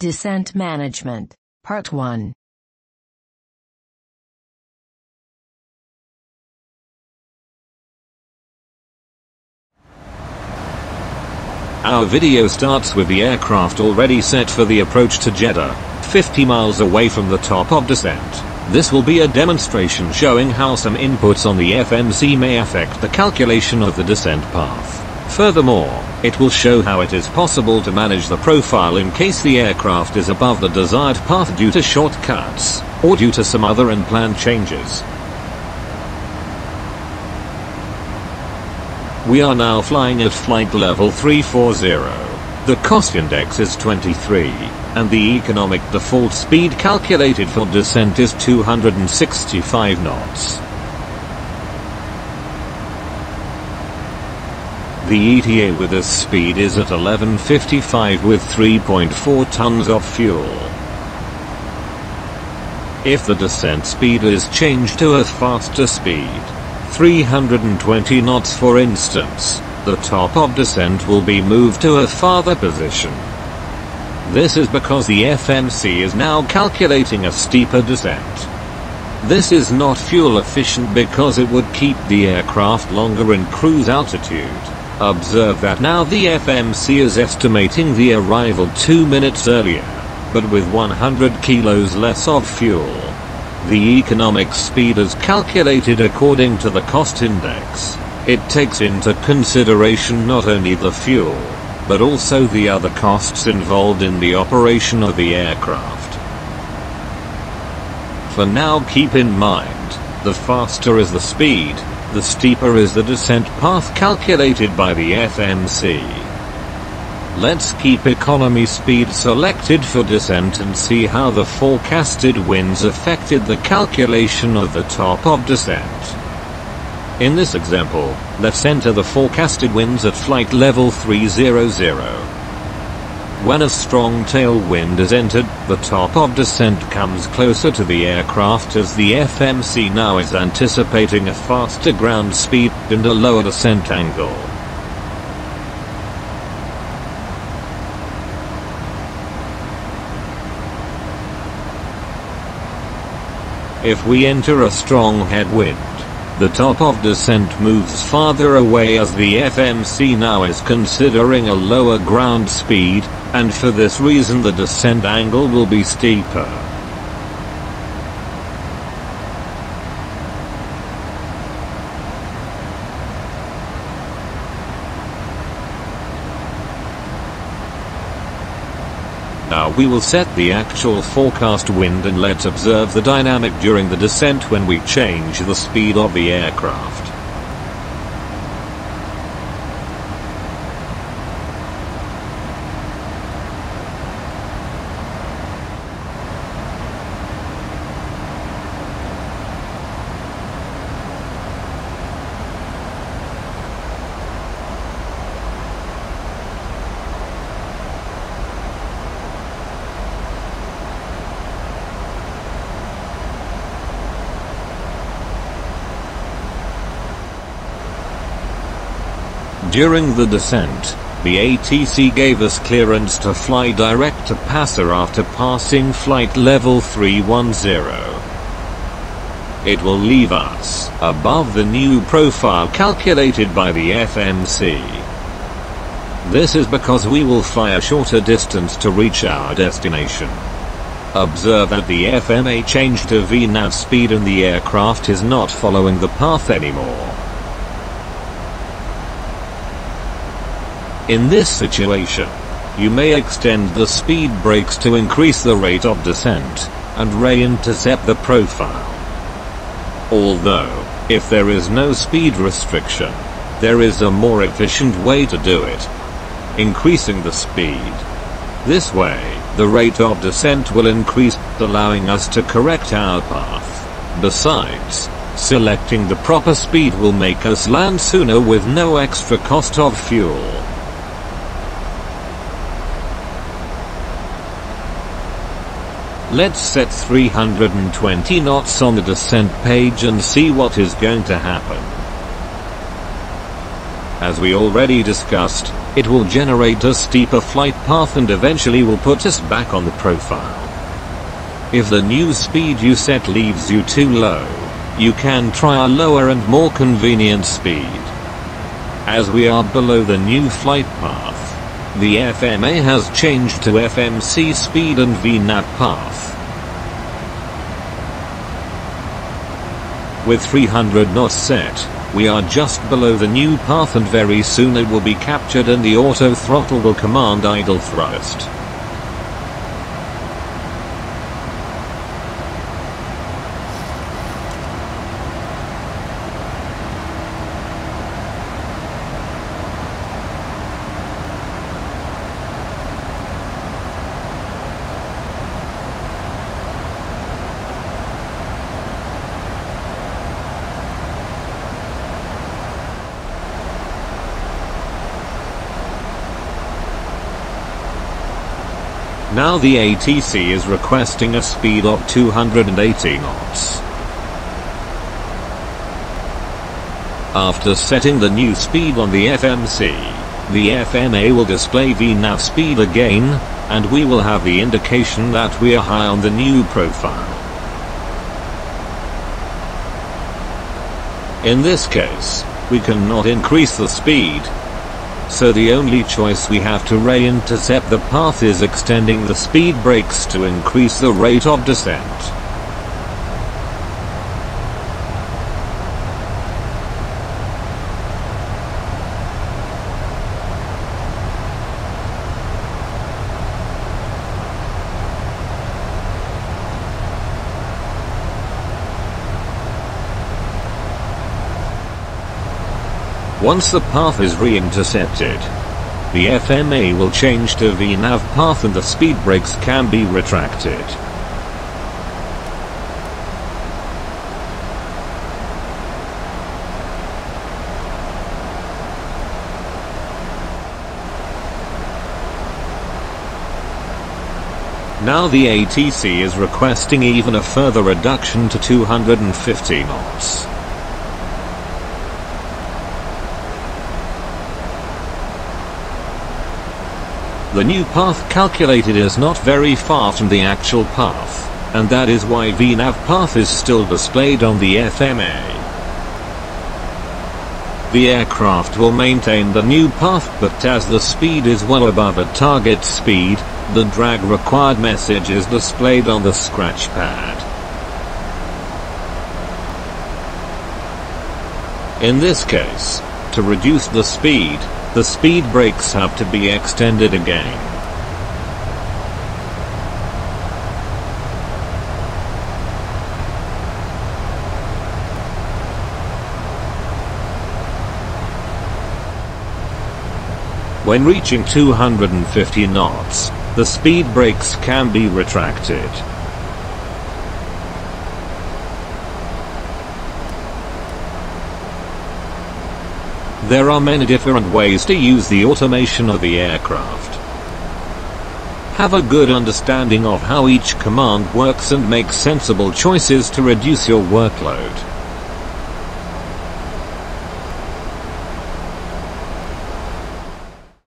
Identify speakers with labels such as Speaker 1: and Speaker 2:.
Speaker 1: Descent Management, Part 1.
Speaker 2: Our video starts with the aircraft already set for the approach to Jeddah, 50 miles away from the top of descent. This will be a demonstration showing how some inputs on the FMC may affect the calculation of the descent path. Furthermore, it will show how it is possible to manage the profile in case the aircraft is above the desired path due to shortcuts, or due to some other unplanned changes. We are now flying at flight level 340. The cost index is 23, and the economic default speed calculated for descent is 265 knots. The ETA with this speed is at 1155 with 3.4 tons of fuel. If the descent speed is changed to a faster speed, 320 knots for instance, the top of descent will be moved to a farther position. This is because the FMC is now calculating a steeper descent. This is not fuel efficient because it would keep the aircraft longer in cruise altitude. Observe that now the FMC is estimating the arrival 2 minutes earlier, but with 100 kilos less of fuel. The economic speed is calculated according to the cost index. It takes into consideration not only the fuel, but also the other costs involved in the operation of the aircraft. For now keep in mind, the faster is the speed, the steeper is the descent path calculated by the FMC. Let's keep economy speed selected for descent and see how the forecasted winds affected the calculation of the top of descent. In this example, let's enter the forecasted winds at flight level 300. When a strong tailwind is entered, the top of descent comes closer to the aircraft as the FMC now is anticipating a faster ground speed and a lower descent angle. If we enter a strong headwind, the top of descent moves farther away as the FMC now is considering a lower ground speed, and for this reason the descent angle will be steeper. Now we will set the actual forecast wind and let's observe the dynamic during the descent when we change the speed of the aircraft. During the descent, the ATC gave us clearance to fly direct to Passer after passing flight level 310. It will leave us above the new profile calculated by the FMC. This is because we will fly a shorter distance to reach our destination. Observe that the FMA changed to VNAV speed and the aircraft is not following the path anymore. In this situation, you may extend the speed brakes to increase the rate of descent, and re-intercept the profile. Although, if there is no speed restriction, there is a more efficient way to do it. Increasing the speed. This way, the rate of descent will increase, allowing us to correct our path. Besides, selecting the proper speed will make us land sooner with no extra cost of fuel. Let's set 320 knots on the descent page and see what is going to happen. As we already discussed, it will generate a steeper flight path and eventually will put us back on the profile. If the new speed you set leaves you too low, you can try a lower and more convenient speed. As we are below the new flight path, the FMA has changed to FMC speed and VNAV path. With 300 knots set, we are just below the new path and very soon it will be captured and the auto throttle will command idle thrust. Now the ATC is requesting a speed of 280 knots. After setting the new speed on the FMC, the FMA will display VNAV speed again, and we will have the indication that we are high on the new profile. In this case, we cannot increase the speed, so the only choice we have to re-intercept the path is extending the speed brakes to increase the rate of descent. Once the path is re-intercepted, the FMA will change to VNAV path and the speed brakes can be retracted. Now the ATC is requesting even a further reduction to 250 knots. The new path calculated is not very far from the actual path, and that is why VNAV path is still displayed on the FMA. The aircraft will maintain the new path but as the speed is well above a target speed, the drag required message is displayed on the scratch pad. In this case, to reduce the speed, the speed brakes have to be extended again. When reaching 250 knots, the speed brakes can be retracted. There are many different ways to use the automation of the aircraft. Have a good understanding of how each command works and make sensible choices to reduce your workload.